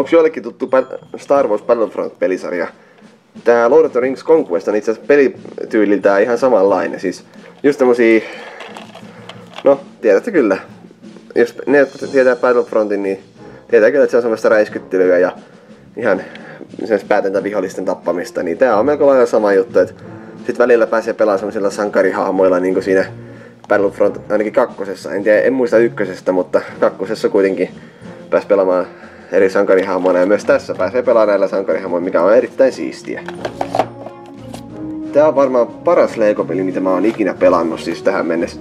onko joillekin tuttu Star Wars Battlefront-pelisarja? Tää Lord of the Rings Conquest on itse asiassa pelityyliltään ihan samanlainen. Siis just tämmösiä... No, tiedätte kyllä. Jos ne, jotka tietää Battlefrontin, niin tietää kyllä, että se on semmoista räiskyttelyä ja ihan sen päätäntä vihollisten tappamista. Niin tää on melko lailla sama juttu, että sit välillä pääsee pelaamaan semmoisilla sankarihahmoilla niin kuin siinä Battlefront ainakin kakkosessa. En tiedä, en muista ykkösestä, mutta kakkosessa kuitenkin pääsi pelaamaan eri sankarihahmoina ja myös tässä pääsee pelaamaan näillä sankarihahmoilla, mikä on erittäin siistiä. Tää on varmaan paras Lego-peli, mitä mä oon ikinä pelannut siis tähän mennessä.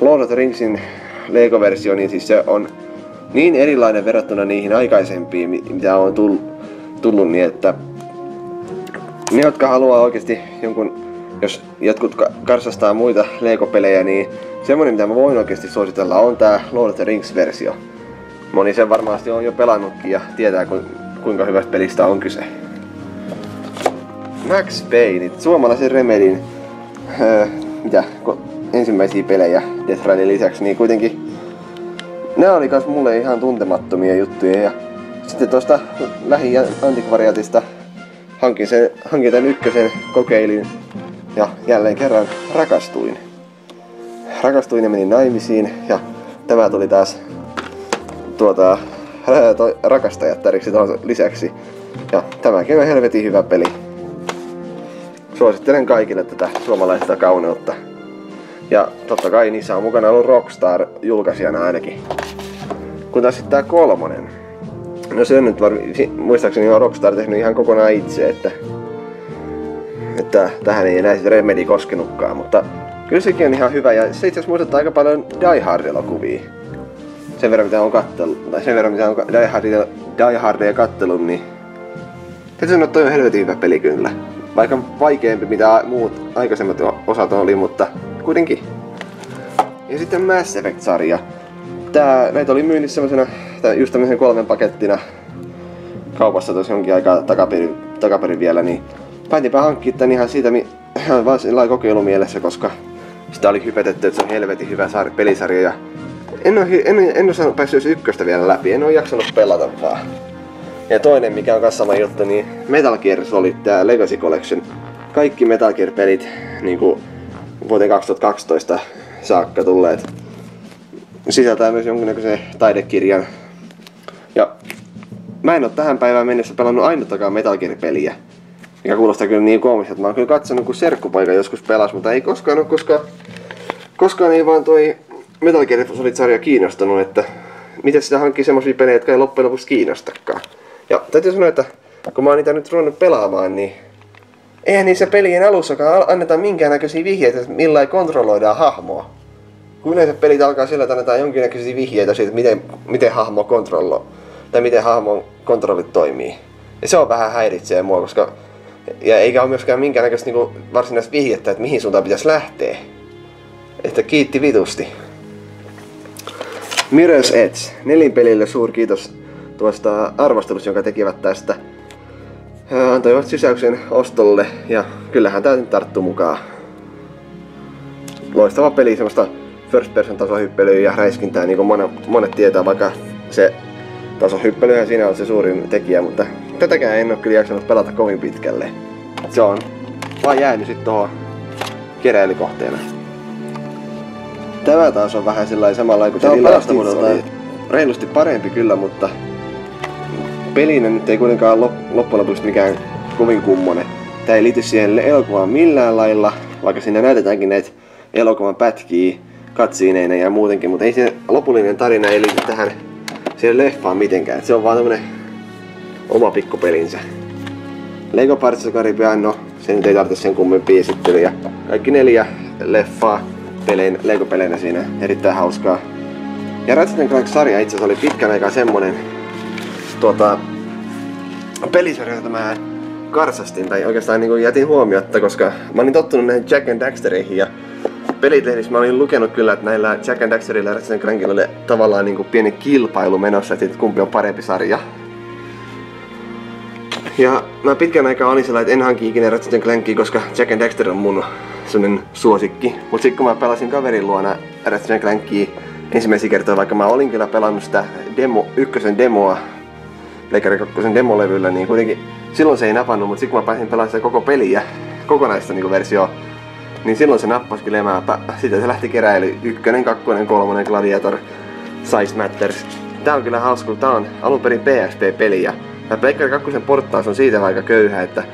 Lord of the Ringsin Lego-versio, niin siis se on niin erilainen verrattuna niihin aikaisempiin, mitä on tullut, tullut niin että ne, jotka haluaa oikeasti jonkun, jos jotkut karsastaa muita Lego-pelejä, niin semmonen, mitä mä voin oikeasti suositella, on tää Lord of the Rings-versio. Moni sen varmasti on jo pelannutkin ja tietää kuinka hyvästä pelistä on kyse. Max Payne, suomalaisen Remedin öö, mitä, ensimmäisiä pelejä Death Rallyn lisäksi, niin kuitenkin ne oli kas mulle ihan tuntemattomia juttuja ja sitten tuosta lähi antikvariatista hankin, sen, hankin tämän ykkösen, kokeilin ja jälleen kerran rakastuin. Rakastuin ja menin naimisiin ja tämä tuli taas tuota, rakastajattäriksi lisäksi. Ja tämäkin on helvetin hyvä peli. Suosittelen kaikille tätä suomalaista kauneutta. Ja totta kai niissä on mukana ollut Rockstar julkaisijana ainakin. Kun taas sitten tää kolmonen. No se on nyt varmi, muistaakseni on Rockstar tehnyt ihan kokonaan itse, että, että tähän ei enää sitten Remedy koskenutkaan, mutta kyllä sekin on ihan hyvä ja se itse asiassa muistuttaa aika paljon Die Hard-elokuvia sen verran mitä on kattellut, tai sen verran mitä on Die Hardia, Die Hardia kattellut, niin täytyy sanoa, että toi on helvetin hyvä peli kyllä. Vaikka vaikeampi mitä muut aikaisemmat osat oli, mutta kuitenkin. Ja sitten Mass Effect-sarja. Tää, näitä oli myynnissä semmosena, just tämmöisen kolmen pakettina kaupassa tosi jonkin aikaa takaperin, takaperin vielä, niin päätinpä hankkia tän ihan siitä, vaan sillä kokeilumielessä, koska sitä oli hypetetty, että se on helvetin hyvä sar- pelisarja ja en ole, en, en ole saanut päässyt ykköstä vielä läpi, en ole jaksanut pelata vaan. Ja toinen, mikä on kanssa sama juttu, niin Metal Gear Solid, tää Legacy Collection. Kaikki Metal Gear pelit niin kuin vuoteen 2012 saakka tulleet. Sisältää myös jonkinnäköisen taidekirjan. Ja mä en ole tähän päivään mennessä pelannut ainuttakaan Metal Gear-peliä. Mikä kuulostaa kyllä niin koomista, että mä oon kyllä katsonut, kun serkkupaika joskus pelas, mutta ei koskaan ole, koska koskaan ei vaan toi Metal Gear Solid-sarja kiinnostanut, että miten sitä hankkii semmoisia pelejä, jotka ei loppujen lopuksi kiinnostakaan. Ja täytyy sanoa, että kun mä oon niitä nyt ruvennut pelaamaan, niin eihän niissä pelien alussakaan anneta minkäännäköisiä vihjeitä, että millä kontrolloidaan hahmoa. Kun yleensä pelit alkaa sillä, että annetaan jonkinnäköisiä vihjeitä siitä, miten, miten hahmo kontrolloi, tai miten hahmon kontrollit toimii. Ja se on vähän häiritsee mua, koska ja eikä ole myöskään minkäännäköistä niinku varsinaista vihjettä, että mihin suuntaan pitäisi lähteä. Että kiitti vitusti. Mirror's Edge. Nelinpelille suuri kiitos tuosta arvostelusta, jonka tekivät tästä. He antoivat sysäyksen ostolle ja kyllähän nyt tarttuu mukaan. Loistava peli, semmoista first person tasohyppelyä ja räiskintää, niin kuin monet, monet tietää, vaikka se tasohyppelyhän siinä on se suurin tekijä, mutta tätäkään en ole kyllä jaksanut pelata kovin pitkälle. Se on vaan jäänyt sitten tuohon keräilykohteena. Tämä taas on vähän sellainen samalla kuin se tilastavuudelta reilusti parempi kyllä, mutta pelinä nyt ei kuitenkaan loppujen lopuksi mikään kovin kummonen. Tämä ei liity siihen elokuvaan millään lailla, vaikka siinä näytetäänkin näitä elokuvan pätkiä katsiineina ja muutenkin, mutta ei se lopullinen tarina ei liity tähän siihen leffaan mitenkään. Se on vaan tämmönen oma pikkupelinsä. Lego Parts of Caribbean, no se nyt ei tarvitse sen kummempia esittelyjä. Kaikki neljä leffaa pelein, Lego-peleinä siinä. Erittäin hauskaa. Ja Ratchet Clank-sarja itse asiassa oli pitkän aikaa semmonen tuota, pelisarja, jota mä karsastin tai oikeastaan niin jätin huomiotta, koska mä olin tottunut näihin Jack and Daxtereihin ja pelitehdissä mä olin lukenut kyllä, että näillä Jack and Daxterilla ja Ratchet Clankilla oli tavallaan niin kuin pieni kilpailu menossa, että kumpi on parempi sarja. Ja mä pitkän aikaa olin sellainen, että en hanki ikinä Ratchet Clankia, koska Jack and Daxter on mun sellainen suosikki. Mut sitten kun mä pelasin kaverin luona Ratchet Clankia ensimmäisiä kertoja, vaikka mä olin kyllä pelannut sitä demo, ykkösen demoa Pleikkari 2 demolevyllä, niin kuitenkin silloin se ei napannut, mutta sitten kun mä pääsin pelaamaan sitä koko peliä, kokonaista niin versio, niin silloin se nappasi kyllä mä, Sitten se lähti keräily. Ykkönen, kakkonen, kolmonen, Gladiator, Size Matters. Tää on kyllä hauska, tää on alun perin PSP-peli ja Pleikkari 2 porttaus on siitä aika köyhä, että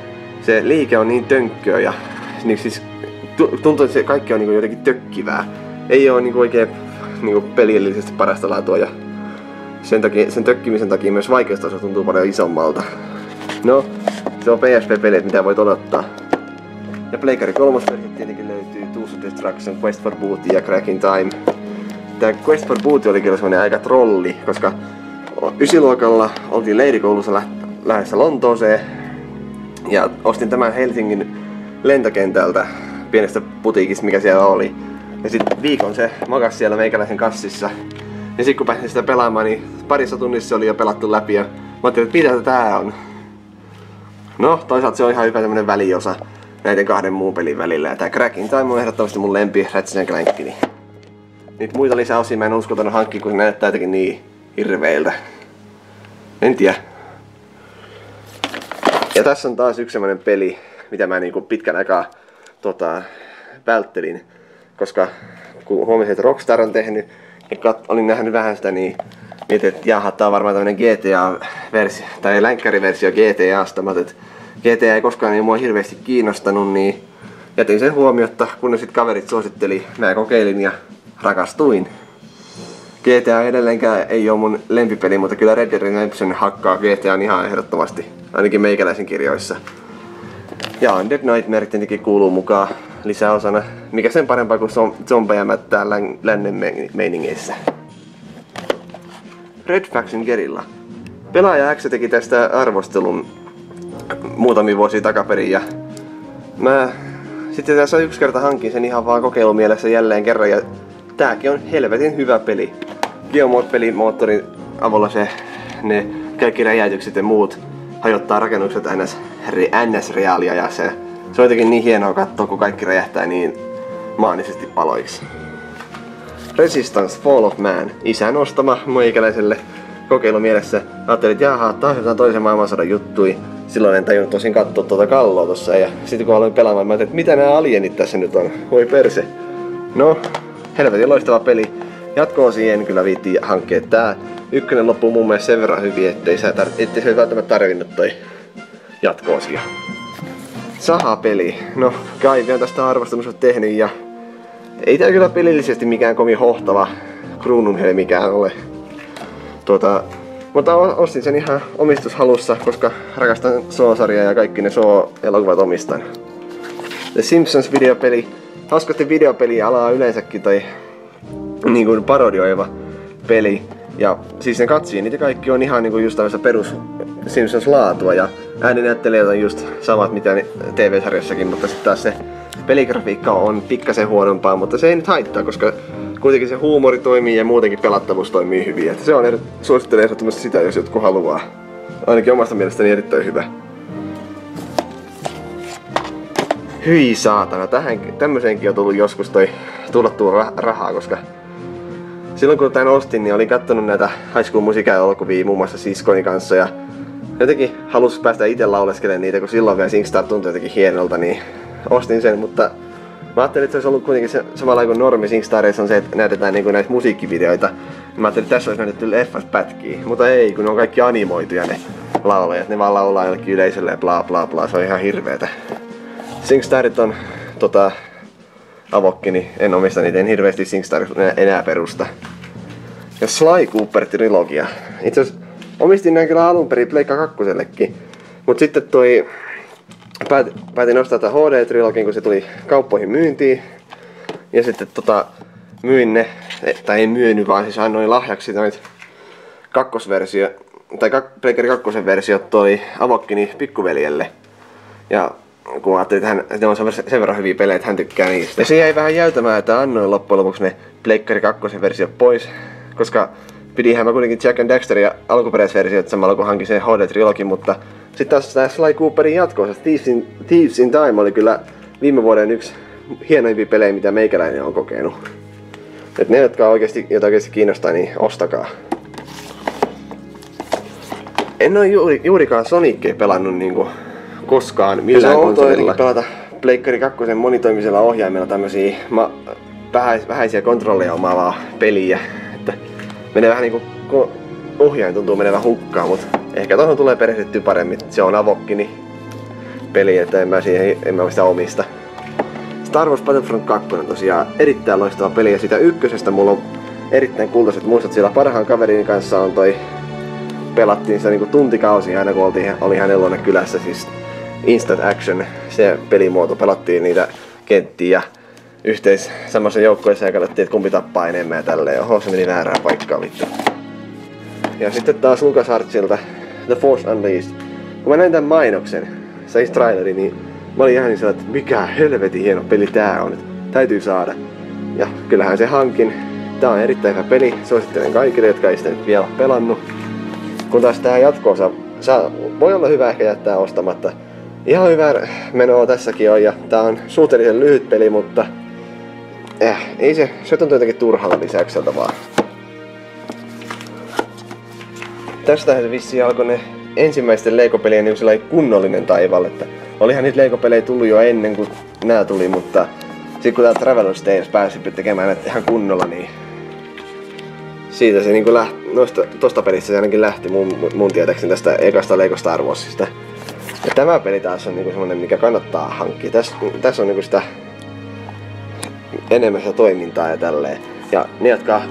se liike on niin tönkköä ja niin siis tuntuu, että se kaikki on niin jotenkin tökkivää. Ei ole niin oikein niin pelillisesti parasta laatua ja sen, takia, sen tökkimisen takia myös vaikeustaso tuntuu paljon isommalta. No, se on PSP-pelit, mitä voit odottaa. Ja Pleikari 3 tietenkin löytyy Tools Destruction, Quest for Booty ja Cracking Time. Tää Quest for Booty oli kyllä semmonen aika trolli, koska ysiluokalla oltiin leirikoulussa lä- lähdössä Lontooseen ja ostin tämän Helsingin lentokentältä pienestä putiikista, mikä siellä oli. Ja sitten viikon se makas siellä meikäläisen kassissa. Ja sitten kun pääsin sitä pelaamaan, niin parissa tunnissa se oli jo pelattu läpi ja mä ajattelin, että mitä tää on. No, toisaalta se on ihan hyvä tämmönen väliosa näiden kahden muun pelin välillä. Ja tää Cracking Time on ehdottomasti mun lempi Ratchet Clank. Niin niitä muita lisäosia mä en uskaltanut hankkia, kun se näyttää jotenkin niin hirveiltä. En tiedä. Ja tässä on taas yksi semmonen peli, mitä mä niinku pitkän aikaa tota, välttelin. Koska kun huomasin, että Rockstar on tehnyt ja kat, olin nähnyt vähän sitä, niin mietin, että jaha, tää on varmaan tämmönen GTA-versio, tai länkkäriversio GTAsta. Mä että GTA ei koskaan niin mua hirveästi kiinnostanut, niin jätin sen huomiota, kun sitten kaverit suositteli. Mä kokeilin ja rakastuin. GTA edelleenkään ei ole mun lempipeli, mutta kyllä Red Dead Redemption hakkaa GTA ihan ehdottomasti, ainakin meikäläisen kirjoissa. Ja Dead Nightmare tietenkin kuuluu mukaan lisäosana, mikä sen parempaa kuin zombeja mättää lännen meiningeissä. Red Faction Gerilla. Pelaaja X teki tästä arvostelun muutamia vuosia takaperin ja mä sitten tässä yksi kerta hankin sen ihan vaan kokeilumielessä jälleen kerran ja tääkin on helvetin hyvä peli. Geomod-pelimoottorin avulla se, ne kaikki räjäytykset ja muut hajottaa rakennukset ns, NS-reaalia se, se on jotenkin niin hienoa katsoa, kun kaikki räjähtää niin maanisesti paloiksi. Resistance Fall of Man, isän ostama meikäläiselle kokeilu mielessä. Ajattelin, että jaha, taas jotain toisen maailmansodan juttui. Silloin en tajunnut tosin katsoa tuota kalloa tossa ja sitten kun aloin pelaamaan, mä ajattelin, että mitä nämä alienit tässä nyt on. Voi perse. No, helvetin loistava peli. Jatkoa siihen kyllä viitti hankkia. Tää ykkönen loppuu mun mielestä sen verran hyvin, ettei, sä tar- ettei se välttämättä tarvinnut toi jatko-osia. Saha-peli. No, Kaivi on tästä arvostelusta tehnyt ja ei tää kyllä pelillisesti mikään kovin hohtava kruununheli mikään ole. Tuota, mutta ostin sen ihan omistushalussa, koska rakastan Saw-sarjaa ja kaikki ne Saw-elokuvat omistan. The Simpsons videopeli. Hauskasti videopeli alaa yleensäkin toi niin kuin parodioiva peli. Ja siis ne katsii, niitä kaikki on ihan niinku just tämmöistä perus Simpsons laatua ja ääninäyttelijät on just samat mitä TV-sarjassakin, mutta sitten taas se peligrafiikka on pikkasen huonompaa, mutta se ei nyt haittaa, koska kuitenkin se huumori toimii ja muutenkin pelattavuus toimii hyvin. Että se on eri, suosittelen ehdottomasti sitä, jos jotkut haluaa. Ainakin omasta mielestäni erittäin hyvä. Hyi saatana, tähän, tämmöiseenkin on tullut joskus toi tulla rahaa, koska silloin kun tämän ostin, niin olin kattonut näitä High School Musical-elokuvia muun muassa siskoni kanssa ja jotenkin halus päästä itse lauleskelemaan niitä, kun silloin vielä SingStar tuntui jotenkin hienolta, niin ostin sen, mutta mä ajattelin, että se olisi ollut kuitenkin se, samalla kuin normi SingStarissa on se, että näytetään niinku näitä musiikkivideoita. Mä ajattelin, että tässä olisi näytetty leffas pätkiä, mutta ei, kun ne on kaikki animoituja ne laulajat. Ne vaan laulaa jollekin yleisölle ja bla bla bla, se on ihan hirveetä. SingStarit on tota, avokki, niin en omista niitä, en hirveästi SingStar enää perusta. Ja Sly Cooper-trilogia. Itse asiassa omistin näin kyllä alun perin Pleikka kakkosellekin. Mut sitten toi... Päätin, päätin ostaa tätä HD-trilogian, kun se tuli kauppoihin myyntiin. Ja sitten tota, myin ne, tai ei myynyt, vaan siis annoin lahjaksi noit kakkosversio, tai kak, Pleikari kakkosen versio toi avokkini pikkuveljelle. Ja kun ajattelin, että, hän, ne on sen verran hyviä pelejä, että hän tykkää niistä. Ja se jäi vähän jäytämään, että annoin loppujen lopuksi ne Pleikkari 2 versio pois, koska pidihän mä kuitenkin Jack and Dexterin alkuperäisversiot samalla kun hankin sen HD Trilogy, mutta sitten taas tämä Sly Cooperin jatko, Thieves in, Thieves in Time oli kyllä viime vuoden yksi hienoimpia pelejä, mitä meikäläinen on kokenut. Et ne, jotka oikeasti, joita oikeasti kiinnostaa, niin ostakaa. En ole juuri, juurikaan Sonicia pelannut niinku koskaan millään se on konsolilla. pelata Pleikkari 2 monitoimisella ohjaimella tämmösiä ma- vähäis- vähäisiä kontrolleja omaavaa peliä. Että menee vähän niinku ko- ohjain tuntuu menevän hukkaan, mutta ehkä tuohon tulee perehdyttyä paremmin. Se on avokkini peli, että en mä, siihen, en mä sitä omista. Star Wars Battlefront 2 on tosiaan erittäin loistava peli ja sitä ykkösestä mulla on erittäin kultaiset muistot. Siellä parhaan kaverin kanssa on toi pelattiin sitä niinku tuntikausia aina kun oltiin, oli luonne kylässä. Siis Instant Action, se pelimuoto, pelattiin niitä kenttiä yhteis samassa joukkoissa ja katsottiin, että kumpi tappaa enemmän ja tälleen. Oho, se meni väärään paikkaan vittu. Ja sitten taas LucasArtsilta The Force Unleashed. Kun mä näin tämän mainoksen, se traileri, niin mä olin ihan niin että mikä helvetin hieno peli tää on. Täytyy saada. Ja kyllähän se hankin. Tää on erittäin hyvä peli. Suosittelen kaikille, jotka ei sitä nyt vielä pelannut. Kun taas tää jatkoosa saa, voi olla hyvä ehkä jättää ostamatta. Ihan hyvä menoa tässäkin on ja tää on suhteellisen lyhyt peli, mutta eh, ei se, se tuntuu jotenkin turhalla lisäykseltä vaan. Tästä se vissiin alkoi ne ensimmäisten Lego-pelien niin kunnollinen taival, että olihan niitä Lego-pelejä tullut jo ennen kuin nämä tuli, mutta sitten kun tää Traveler's Tales pääsi tekemään näitä ihan kunnolla, niin siitä se niinku lähti, noista, tosta pelistä se ainakin lähti mun, mun tietääkseni tästä ekasta Lego Star Warsista. Ja tämä peli taas on niinku semmonen, mikä kannattaa hankkia. Tässä, tässä on niinku sitä enemmän sitä toimintaa ja tälleen. Ja ne, jotka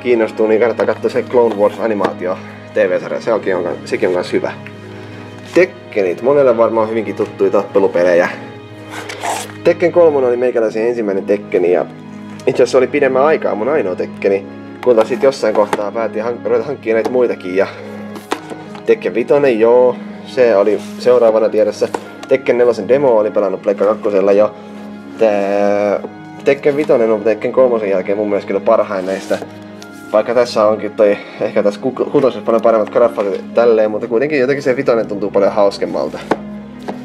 kiinnostuu, niin kannattaa katsoa se Clone Wars animaatio TV-sarja. Se onkin on, sekin on myös hyvä. Tekkenit. Monelle varmaan hyvinkin tuttuja tappelupelejä. Tekken 3 oli meikäläisen ensimmäinen Tekkeni ja itse asiassa oli pidemmän aikaa mun ainoa Tekkeni. Kun taas sit jossain kohtaa päätin hank- ruveta hankkia näitä muitakin ja Tekken 5, joo, se oli seuraavana tiedossa. Tekken 4 demo oli pelannut Pleikka 2 jo. Tää Tekken 5 on Tekken 3 jälkeen mun mielestä kyllä parhain näistä. Vaikka tässä onkin toi, ehkä tässä kutosessa paljon paremmat graffat tälleen, mutta kuitenkin jotenkin se vitonen tuntuu paljon hauskemmalta.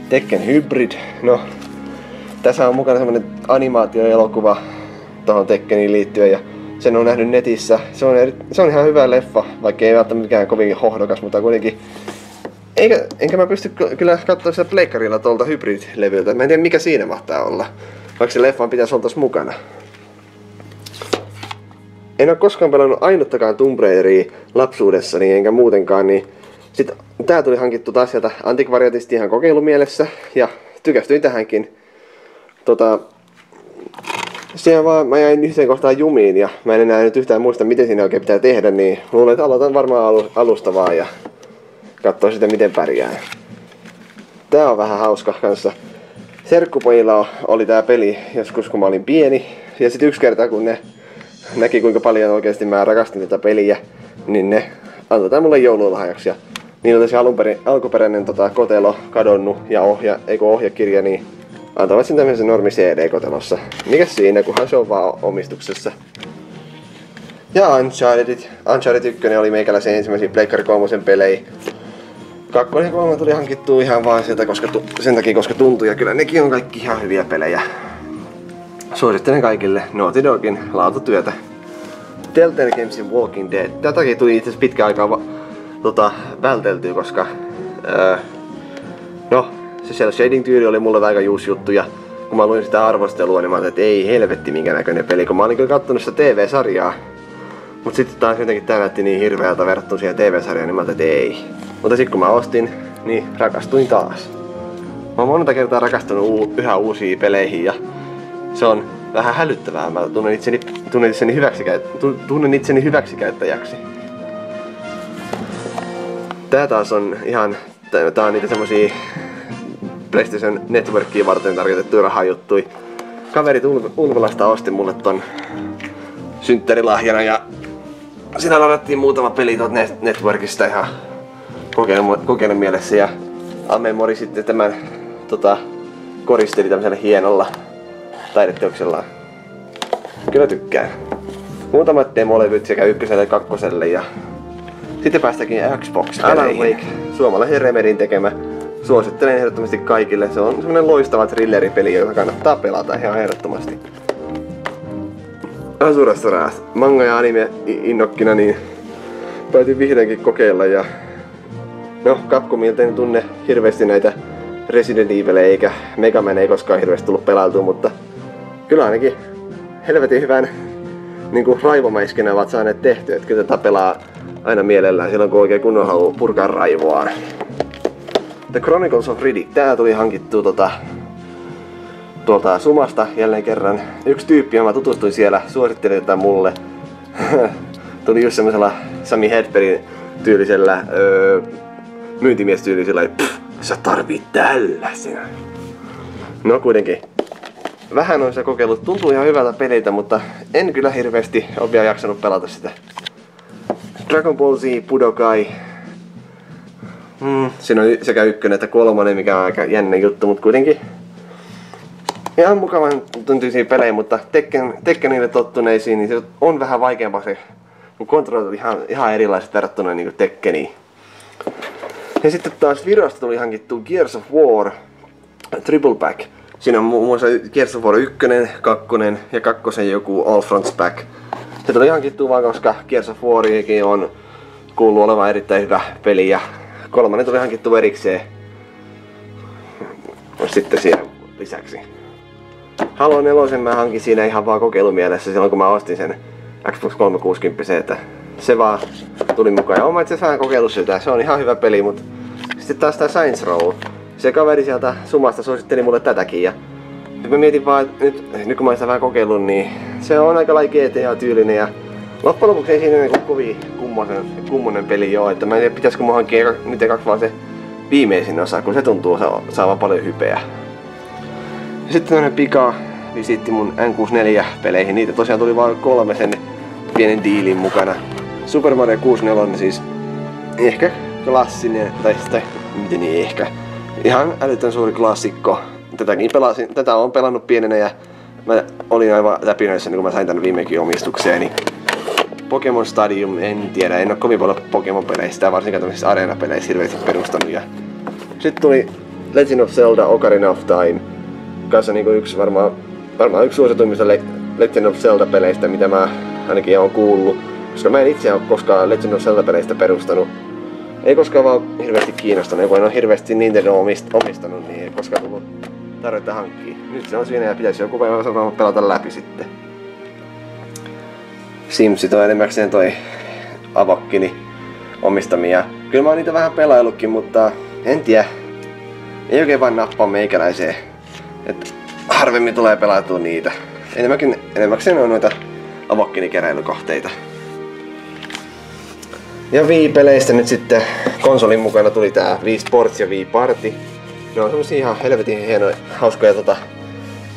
Tekken Hybrid, no tässä on mukana semmonen animaatioelokuva tuohon Tekkeniin liittyen ja sen on nähnyt netissä. Se on, eri, se on ihan hyvä leffa, vaikka ei välttämättä mikään kovin hohdokas, mutta kuitenkin eikä, enkä mä pysty kyllä katsoa sitä pleikkarilla tuolta Hybrid-levyltä. Mä en tiedä mikä siinä mahtaa olla. Vaikka se leffan pitäisi olla mukana. En ole koskaan pelannut ainuttakaan Tomb Raideria lapsuudessani, enkä muutenkaan, niin sitten tää tuli hankittu taas sieltä Antiquariatista ihan kokeilumielessä, ja tykästyin tähänkin. Tota, siellä vaan mä jäin yhteen kohtaan jumiin ja mä en enää nyt yhtään muista miten siinä oikein pitää tehdä, niin luulen, että aloitan varmaan alusta vaan ja katsoa sitä miten pärjää. Tää on vähän hauska kanssa. Serkkupojilla oli tää peli joskus kun mä olin pieni. Ja sitten yksi kerta kun ne näki kuinka paljon oikeasti mä rakastin tätä peliä, niin ne antoi tää mulle joululahjaksi. Ja niin on alun perin, alkuperäinen tota, kotelo kadonnut ja ohja, eikö ohjakirja, niin antavat sen tämmöisen normi CD-kotelossa. Mikä siinä, kunhan se on vaan omistuksessa. Ja Uncharted, Uncharted 1 oli meikäläisen ensimmäisiä Pleikkari 3 pelejä. Kakkonen ja kolme tuli hankittua ihan vaan sieltä, koska tu- sen takia, koska tuntui. Ja kyllä nekin on kaikki ihan hyviä pelejä. Suosittelen kaikille Naughty Dogin laatutyötä. Telltale Gamesin Walking Dead. Tätäkin tuli itse pitkä aikaa va- tota, välteltyä, koska öö, no, se siellä shading tyyli oli mulle aika juus juttu ja kun mä luin sitä arvostelua, niin mä ajattelin, että ei helvetti minkä näköinen peli, kun mä olin kyllä kattonut sitä TV-sarjaa. Mut sitten taas jotenkin tää näytti niin hirveältä verrattuna siihen TV-sarjaan, niin mä ajattelin, että ei. Mutta sitten kun mä ostin, niin rakastuin taas. Mä oon monta kertaa rakastunut u- yhä uusiin peleihin ja se on vähän hälyttävää. Mä tunnen itseni, tunnen itseni, hyväksikäyt- tunnen itseni hyväksikäyttäjäksi. Tää taas on ihan, tää on niitä semmosia PlayStation Networkia varten tarkoitettuja rahajuttuja. Kaverit Ul- Ulkolasta osti mulle ton synttärilahjana ja siinä ladattiin muutama peli tuolta Networkista ihan kokeilun, kokeilun mielessä ja Amemori sitten tämän tota, koristeli tämmöisellä hienolla taideteoksellaan. Kyllä tykkään. Muutamat demolevyt sekä ykköselle ja kakkoselle ja sitten päästäkin Xbox Alan Wake, suomalaisen Remedin tekemä. Suosittelen ehdottomasti kaikille. Se on semmonen loistava thrilleripeli, jota kannattaa pelata ihan ehdottomasti. Wrath. Manga ja anime innokkina, niin päätin vihdoinkin kokeilla ja No, Capcomilta en tunne hirveästi näitä Resident Evil eikä Mega Man ei koskaan hirveästi tullut pelailtua, mutta kyllä ainakin helvetin hyvän niin kuin ovat saaneet tehtyä, että kyllä tätä pelaa aina mielellään silloin kun oikein kunnon haluaa purkaa raivoaan. The Chronicles of Riddick, tää tuli hankittu tota, tuolta Sumasta jälleen kerran. Yksi tyyppi, mä tutustuin siellä, suositteli tätä mulle. tuli just semmoisella Sami Hedbergin tyylisellä öö, myyntimiestyylisellä, että sä tarvit tällaisen. No kuitenkin. Vähän on se kokeillut. Tuntuu ihan hyvältä peliltä, mutta en kyllä hirveästi ole vielä jaksanut pelata sitä. Dragon Ball Z Budokai. Mm, siinä on sekä ykkönen että kolmonen, mikä on aika jännä juttu, mutta kuitenkin ihan mukavan tuntuisia pelejä, mutta Tekken, Tekkenille tottuneisiin, niin se on vähän vaikeampaa se, kun kontrollit ihan, ihan erilaiset verrattuna niin Tekkeniin. Ja sitten taas Virosta tuli hankittu Gears of War Triple Pack. Siinä on muun muassa Gears of War 1, 2 ja 2 joku All Fronts Pack. Se tuli hankittu vaan koska Gears of Warikin on kuuluu olevan erittäin hyvä peli ja kolmannen tuli hankittu erikseen sitten siihen lisäksi. Halo 4 mä hankin siinä ihan vaan kokeilumielessä silloin kun mä ostin sen Xbox 360, että se vaan tuli mukaan. Ja oon itse vähän kokeillut sitä, se on ihan hyvä peli, mutta sitten taas tää Science Row. Se kaveri sieltä sumasta suositteli mulle tätäkin ja mä mietin vaan, että nyt, nyt kun mä sitä vähän kokeillut, niin se on aika lailla GTA-tyylinen ja loppujen lopuksi ei siinä niinku kovin kummonen, kummonen peli joo, että mä en tiedä pitäisikö mun hankkia nyt kaksi vaan se viimeisin osa, kun se tuntuu saavan paljon hypeä. Sitten tämmönen pika visitti mun N64-peleihin. Niitä tosiaan tuli vain kolme sen pienen diilin mukana. Super Mario 64 siis ehkä klassinen, tai, tai miten niin ehkä, ihan älytön suuri klassikko. Tätäkin pelasin, tätä on pelannut pienenä ja mä olin aivan läpinöissä, kun mä sain tänne viimeinkin omistukseen. Niin Pokemon Stadium, en tiedä, en ole kovin paljon Pokemon-peleistä, varsinkaan tämmöisissä arena-peleissä hirveästi perustanut. Ja sitten tuli Legend of Zelda Ocarina of Time, kanssa niinku yksi varmaan, varmaan yksi suosituimmista Legend of Zelda-peleistä, mitä mä ainakin olen kuullut. Koska mä en itse ole koskaan Legend of Zelda-peleistä perustanut. Ei koskaan vaan hirveästi kiinnostanut, kun en ole hirveästi Nintendo omistanut, niin ei koskaan tullut tarvetta hankkia. Nyt se on siinä ja pitäisi joku päivä sanoa pelata läpi sitten. Simsit on enemmäkseen toi Avokkini omistamia. Kyllä mä oon niitä vähän pelaillutkin, mutta en tiedä. Ei oikein vaan nappaa meikäläiseen. Et harvemmin tulee pelautua niitä. Enemmänkin, enemmäkseen on noita avokkini-keräilykohteita. Ja Wii-peleistä nyt sitten konsolin mukana tuli tää Wii Sports ja Wii Party. Ne on semmosia ihan helvetin hienoja, hauskoja tota,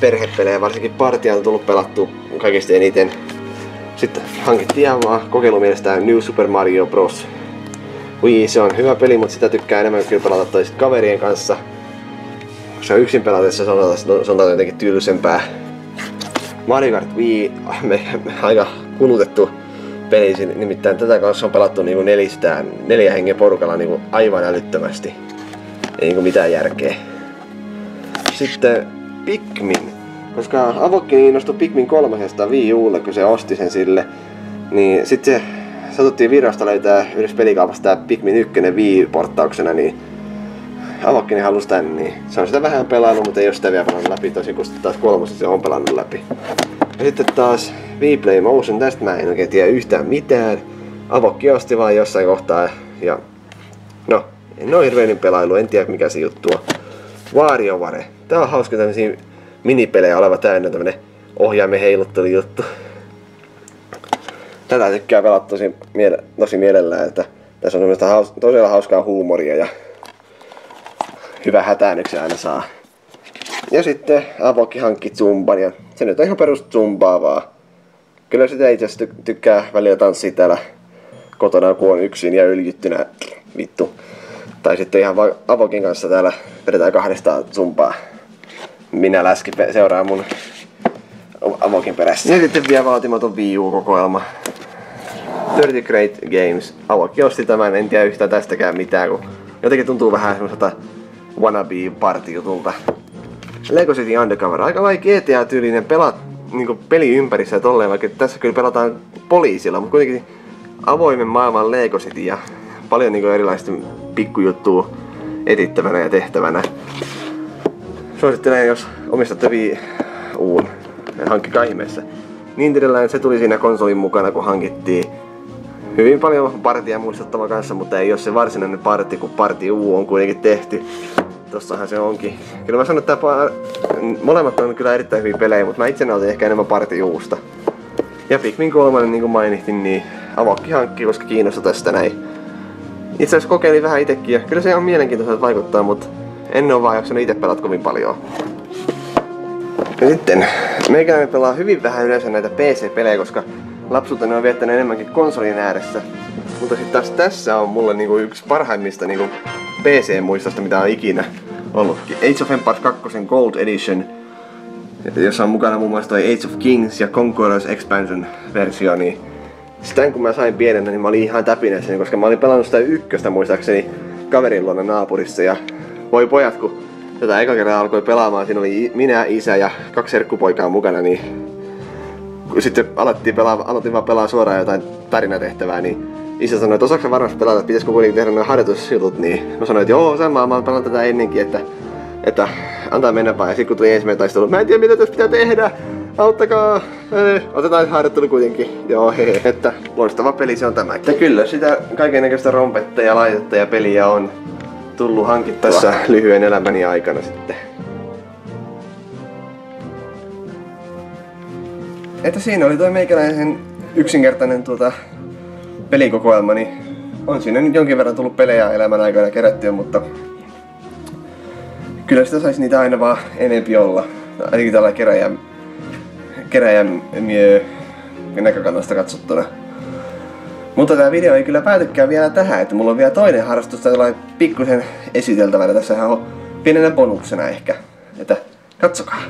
perhepelejä, varsinkin Partia on tullut pelattu kaikista eniten. Sitten hankittiin ihan vaan kokeilumielestä New Super Mario Bros. Wii, se on hyvä peli, mutta sitä tykkää enemmän kyllä pelata toiset kaverien kanssa. On yksin pelatessa, se on, se on jotenkin tylsempää. Mario Kart Wii, me, me aika kulutettu peli, nimittäin tätä kanssa on pelattu niinku nelistään, neljä hengen porukalla niinku aivan älyttömästi. Ei niinku mitään järkeä. Sitten Pikmin. Koska Avokki innostui Pikmin kolmosesta Wii Ulle, kun se osti sen sille, niin sitten se satuttiin virasta löytää yhdessä pelikaupasta tää Pikmin 1 Wii-porttauksena, niin Avokkini halusi tän, niin se on sitä vähän pelannut, mutta ei ole sitä vielä pelannut läpi, tosi kun taas kolmosessa se on pelannut läpi. Sitten taas Vplay Motion, tästä mä en oikein tiedä yhtään mitään. Avokki osti vaan jossain kohtaa ja no, en oo hirveän pelailu, en tiedä mikä se juttu on. WarioWare. Tää on hauska tämmösiä minipelejä oleva täynnä tämmönen ohjaimen heiluttelu juttu. Tätä tykkää pelata tosi, miele- tosi mielellään, että tässä on semmoista haus- tosiaan hauskaa huumoria ja hyvä hätäännyksen aina saa. Ja sitten Avoki hankki Zumban ja se nyt on ihan perus Zumbaa vaan. Kyllä sitä itse asiassa ty- tykkää välillä tanssia täällä kotona, kun on yksin ja yljittynä. Vittu. Tai sitten ihan vaan Avokin kanssa täällä vedetään kahdestaan Zumbaa. Minä läski seuraa mun Avokin perässä. Ja sitten vielä vaatimaton Wii U-kokoelma. 30 Great Games. Avoki osti tämän, en tiedä yhtään tästäkään mitään, kun jotenkin tuntuu vähän semmoiselta wannabe party-jutulta. Lego City Undercover, aika vaikea GTA-tyylinen pelaa niin peli ympärissä ja tolleen, vaikka tässä kyllä pelataan poliisilla, mutta kuitenkin avoimen maailman Lego City ja paljon niin erilaista pikkujuttua etittävänä ja tehtävänä. Suosittelen, jos omistatte Wii Uun, hankkikaa ihmeessä. Nintendellä se tuli siinä konsolin mukana, kun hankittiin hyvin paljon partia muistuttava kanssa, mutta ei ole se varsinainen parti, kun parti U on kuitenkin tehty. Tossahan se onkin. Kyllä mä sanon, että par... molemmat on kyllä erittäin hyviä pelejä, mutta mä itse nautin ehkä enemmän parti Usta. Ja Pikmin 3, niin kuin mainittiin, niin avokki hankki, koska kiinnostaa tästä näin. Itse asiassa kokeilin vähän itekin ja kyllä se on mielenkiintoista vaikuttaa, mutta en ole vaan jaksanut itse pelata kovin paljon. Ja sitten, meikäläinen pelaa hyvin vähän yleensä näitä PC-pelejä, koska lapsuuteni on viettänyt enemmänkin konsolin ääressä. Mutta sitten taas tässä on mulle niinku yksi parhaimmista niinku PC-muistosta, mitä on ikinä ollutkin. Age of Empires 2 Gold Edition, jossa on mukana muun muassa toi Age of Kings ja Conquerors Expansion versio, niin sitä kun mä sain pienenä, niin mä olin ihan täpinässä, koska mä olin pelannut sitä ykköstä muistaakseni kaverin luona naapurissa ja voi pojat, kun tätä eka kertaa alkoi pelaamaan, siinä oli minä, isä ja kaksi serkkupoikaa mukana, niin kun sitten alettiin pelaa, aloitin vaan pelaa suoraan jotain tarinatehtävää, niin isä sanoi, että osaako varmasti pelata, että pitäisikö kuitenkin tehdä noin harjoitusjutut, niin mä sanoin, että joo, sen mä, pelannut tätä ennenkin, että, että antaa mennä vaan. Ja sitten kun tuli ensimmäinen taistelu, mä en tiedä mitä tässä pitää tehdä, auttakaa, otetaan harjoittelu kuitenkin. Joo, he, että loistava peli se on tämä. Ja kyllä, sitä kaikenlaista rompetta ja laitetta ja peliä on tullut hankittua tässä lyhyen elämäni aikana sitten. Että siinä oli toi meikäläisen yksinkertainen tuota pelikokoelma, niin on siinä nyt jonkin verran tullut pelejä elämän aikana kerättyä, mutta kyllä sitä saisi niitä aina vaan enempi olla. Ainakin tällä keräjän, keräjän miö näkökannasta katsottuna. Mutta tämä video ei kyllä päätykään vielä tähän, että mulla on vielä toinen harrastus tällainen pikkusen esiteltävänä. Tässä on pienenä bonuksena ehkä. Että katsokaa.